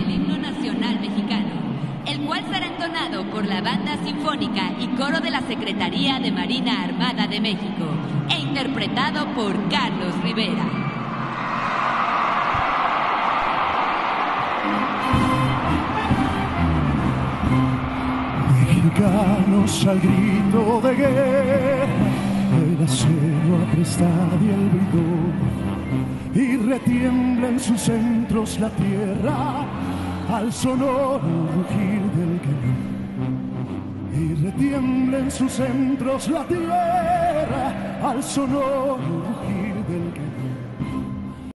El himno nacional mexicano, el cual será entonado por la banda sinfónica y coro de la Secretaría de Marina Armada de México e interpretado por Carlos Rivera. mexicanos al grito de guerra el acero apresta y el bridón, y retiembla en sus centros la tierra al sonoro rugir del guerrero. Y retiembla en sus centros la tierra al sonoro